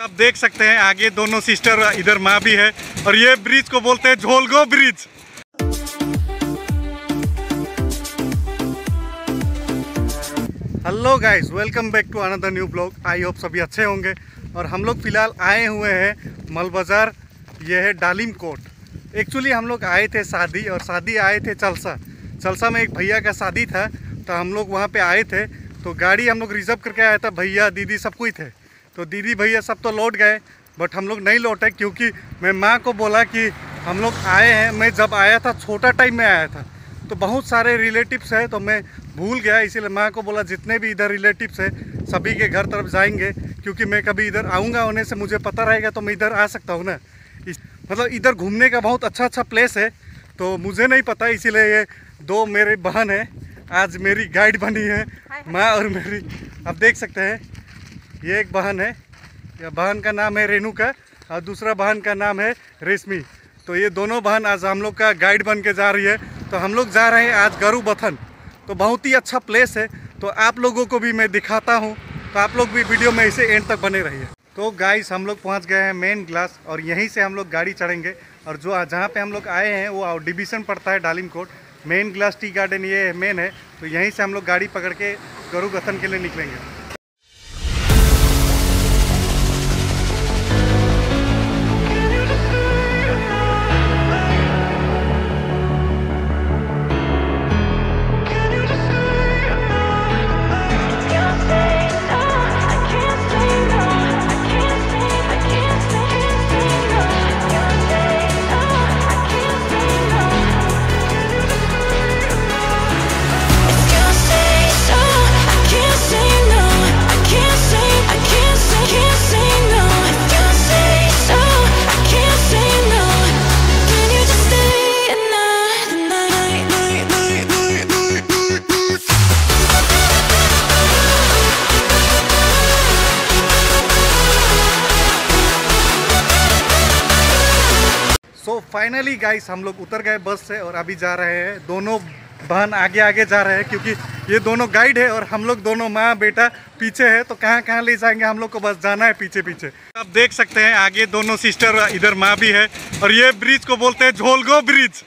आप देख सकते हैं, आगे दोनों सिस्टर इधर माँ भी है, और ये ब्रिज को बोलते हैं Jholgo bridge hello guys welcome back to another new blog I hope सभी अच्छे होंगे। और हम लोग फ़िलहाल आए हुए हैं मल बाज़ार ये है डालिम कोट एक्चुअली हम लोग आए थे शादी, और शादी आए थे चलसा। चलसा में एक भैया का शादी था तो हम लोग वहाँ पे आए थे तो गाड़ी हम लोग रिज़र्व करके आया था, भैया, दीदी, सब कोई थे। तो दीदी भैया सब तो लौट गए बट हम लोग नहीं लौटे क्योंकि मैं माँ को बोला कि हम लोग आए हैं। मैं जब आया था छोटा टाइम में आया था तो बहुत सारे रिलेटिव्स हैं तो मैं भूल गया। इसीलिए माँ को बोला जितने भी इधर रिलेटिव्स हैं सभी के घर तरफ़ जाएँगे क्योंकि मैं कभी इधर आऊँगा होने से मुझे पता रहेगा तो मैं इधर आ सकता हूँ ना। इस मतलब इधर घूमने का बहुत अच्छा अच्छा प्लेस है तो मुझे नहीं पता इसीलिए ये दो मेरे बहन है आज मेरी गाइड बनी है माँ और मेरी। आप देख सकते हैं ये एक बहन है। या बहन का नाम है रेणुका और दूसरा बहन का नाम है रेशमी। तो ये दोनों बहन आज हम लोग का गाइड बन के जा रही है। तो हम लोग जा रहे हैं आज गरु बथन तो बहुत ही अच्छा प्लेस है। तो आप लोगों को भी मैं दिखाता हूँ। तो आप लोग भी वीडियो में इसे एंड तक बने रहिए। तो गाइस हम लोग पहुँच गए हैं मेन ग्लास और यहीं से हम लोग गाड़ी चढ़ेंगे। और जो जहाँ पे हम लोग आए हैं, वो डिवीज़न पड़ता है Dalimkot. Main glass tea garden ये मेन है। तो यहीं से हम लोग गाड़ी पकड़ के गरु गथन के लिए निकलेंगे। फाइनली गाइस हम लोग उतर गए बस से और अभी जा रहे हैं। दोनों बहन आगे आगे जा रहे हैं क्योंकि ये दोनों गाइड है और हम लोग दोनों माँ बेटा पीछे है तो कहाँ कहाँ ले जाएँगे हम लोग को बस जाना है पीछे पीछे। आप देख सकते हैं, आगे दोनों सिस्टर इधर माँ भी है और ये ब्रिज को बोलते हैं झोलगो ब्रिज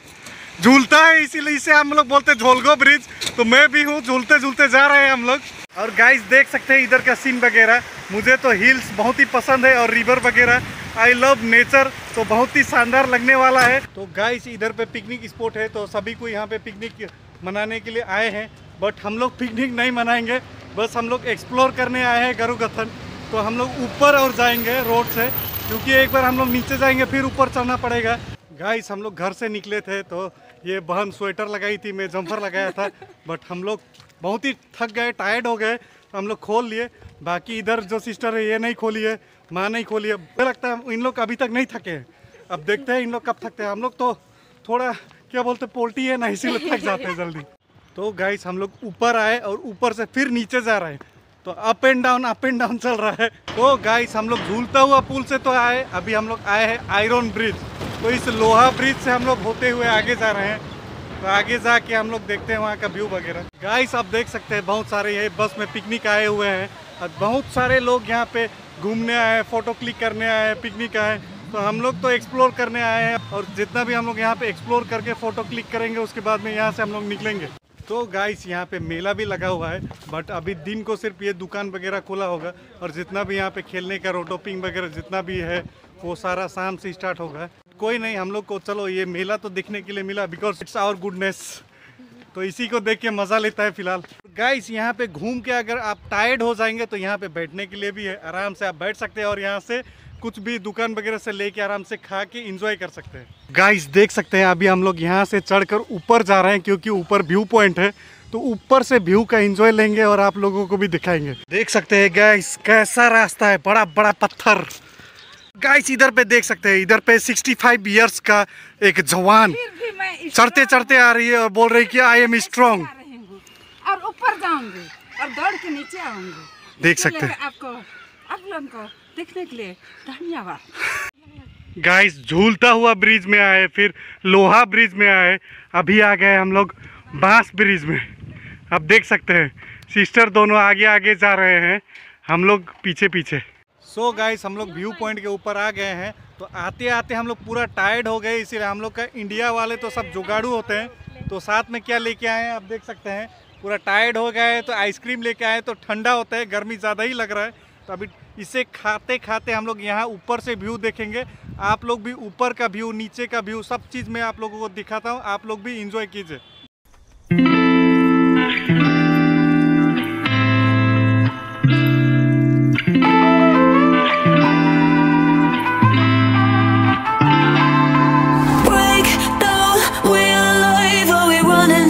झूलता है इसीलिए इसे हम लोग बोलते हैं झोलगो ब्रिज तो मैं भी हूँ, झूलते झूलते जा रहे हैं हम लोग। और गाइस देख सकते हैं इधर का सीन वगैरह। मुझे तो हिल्स बहुत ही पसंद है और रिवर वगैरह। आई लव नेचर तो बहुत ही शानदार लगने वाला है। तो गाइस इधर पे पिकनिक स्पॉट है तो सभी को यहाँ पे पिकनिक मनाने के लिए आए हैं। बट हम लोग पिकनिक नहीं मनाएँगे, बस हम लोग एक्सप्लोर करने आए हैं गरुगथन। तो हम लोग ऊपर और जाएँगे रोड से, क्योंकि एक बार हम लोग नीचे जाएँगे, फिर ऊपर चढ़ना पड़ेगा। गाइस हम लोग घर से निकले थे तो ये बहन स्वेटर लगाई थी, मैं जम्फर लगाया था। बट हम लोग बहुत ही थक गए टायर्ड हो गए। तो हम लोग खोल लिए। बाकी इधर जो सिस्टर है, ये नहीं खोली है। माँ नहीं खोली, अब मुझे लगता है इन लोग अभी तक नहीं थके। हैं अब देखते हैं इन लोग कब थकते हैं। हम लोग तो थोड़ा, क्या बोलते, पोल्टी है ना, इसीलिए थक जाते हैं जल्दी। तो गाइस हम लोग ऊपर आए और ऊपर से फिर नीचे जा रहे हैं। तो up and down up and down चल रहा है। तो गाइस हम लोग झूलता हुआ पुल से तो आए। अभी हम लोग आए हैं आयरन ब्रिज तो इस लोहा ब्रिज से हम लोग होते हुए आगे जा रहे हैं। तो आगे जाके हम लोग देखते हैं वहाँ का व्यू वगैरह। गाइस आप देख सकते हैं, बहुत सारे ये बस में पिकनिक आए हुए हैं। और बहुत सारे लोग यहाँ पे घूमने आए हैं फ़ोटो क्लिक करने आए हैं पिकनिक आए तो हम लोग तो एक्सप्लोर करने आए हैं और जितना भी हम लोग यहाँ पे एक्सप्लोर करके फ़ोटो क्लिक करेंगे, उसके बाद में यहाँ से हम लोग निकलेंगे। तो गाइस यहाँ पे मेला भी लगा हुआ है बट अभी दिन को सिर्फ़ ये दुकान वगैरह खुला होगा और जितना भी यहाँ पे खेलने का रोटोपिंग वगैरह जितना भी है, वो सारा शाम से स्टार्ट होगा। कोई नहीं, हम लोग को चलो, ये मेला तो देखने के लिए मिला बिकॉज़ इट्स आवर गुडनेस तो इसी को देख के मज़ा लेता है फ़िलहाल। गाइस यहाँ पे घूम के अगर आप टायर्ड हो जाएँगे तो यहाँ पे बैठने के लिए भी है आराम से आप बैठ सकते हैं और यहाँ से कुछ भी दुकान वगैरह से लेके आराम से खा के इंजॉय कर सकते हैं। गाइस देख सकते हैं अभी हम लोग यहाँ से चढ़कर ऊपर जा रहे हैं क्योंकि ऊपर व्यू पॉइंट है तो ऊपर से व्यू का एंजॉय लेंगे और आप लोगों को भी दिखाएँगे। देख सकते हैं गाइस कैसा रास्ता है बड़ा बड़ा पत्थर। गाइस इधर पे देख सकते हैं इधर पे 65 इयर्स का एक जवान चढ़ते चढ़ते आ रही है और बोल रही है कि आई एम स्ट्रॉन्ग और ऊपर जाऊँगी और दौड़ के नीचे आऊँगी। देख सकते हैं। आपको आप लोगों को देखने के लिए धन्यवाद। गाइस झूलता हुआ ब्रिज में आए फिर लोहा ब्रिज में आए अभी आ गए हम लोग बाँस ब्रिज में। अब देख सकते हैं सिस्टर दोनों आगे आगे जा रहे हैं हम लोग पीछे पीछे। सो so गाइस हम लोग व्यू पॉइंट के ऊपर आ गए हैं तो आते आते हम लोग पूरा टायर्ड हो गए इसीलिए हम लोग का इंडिया वाले तो सब जुगाड़ू होते हैं। तो साथ में क्या लेके आए हैं आप देख सकते हैं पूरा टायर्ड हो गए तो आइसक्रीम लेके आए तो ठंडा होता है गर्मी ज़्यादा ही लग रहा है। तो अभी इसे खाते खाते हम लोग यहाँ ऊपर से व्यू देखेंगे। आप लोग भी ऊपर का व्यू नीचे का व्यू सब चीज़ मैं आप लोगों को दिखाता हूँ। आप लोग भी इंजॉय कीजिए।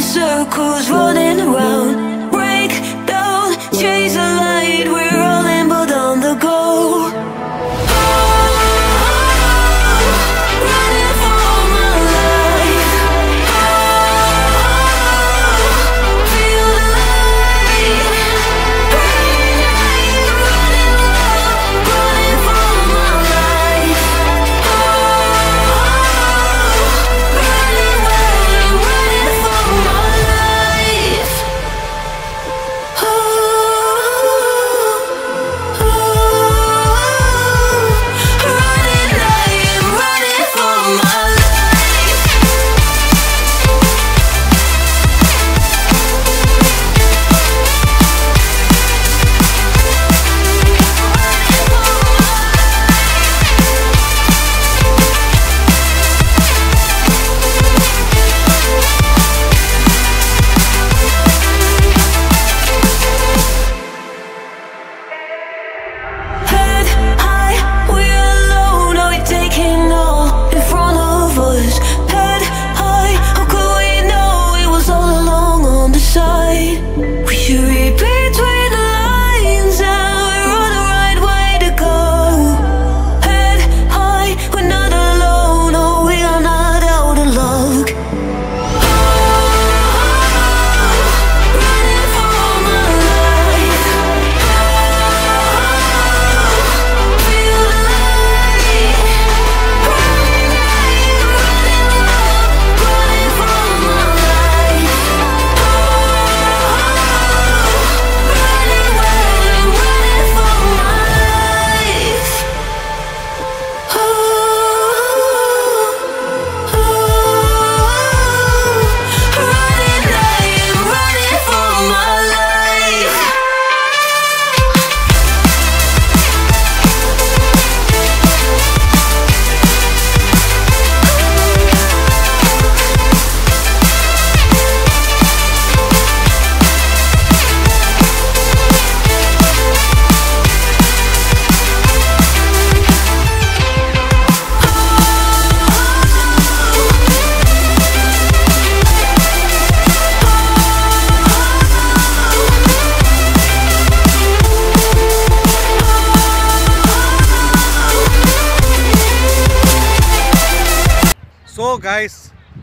Circles, running so so guys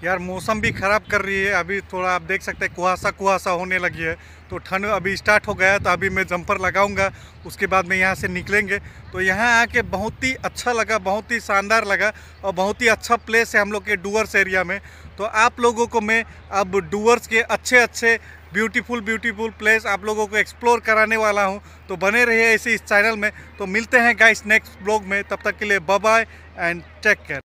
यार, मौसम भी ख़राब कर रही है। अभी थोड़ा आप देख सकते हैं, कुहासा कुहासा होने लगी है। तो ठंड अभी स्टार्ट हो गया तो अभी मैं जंपर लगाऊँगा। उसके बाद में यहाँ से निकलेंगे। तो यहाँ आके बहुत ही अच्छा लगा, बहुत ही शानदार लगा और बहुत ही अच्छा प्लेस है हम लोग के डूअर्स एरिया में। तो आप लोगों को मैं अब डूअर्स के अच्छे अच्छे ब्यूटीफुल ब्यूटीफुल प्लेस आप लोगों को एक्सप्लोर कराने वाला हूँ। तो बने रहिए ऐसे इस चैनल में। तो मिलते हैं गाइस नेक्स्ट ब्लॉग में। तब तक के लिए बाय एंड टेक केयर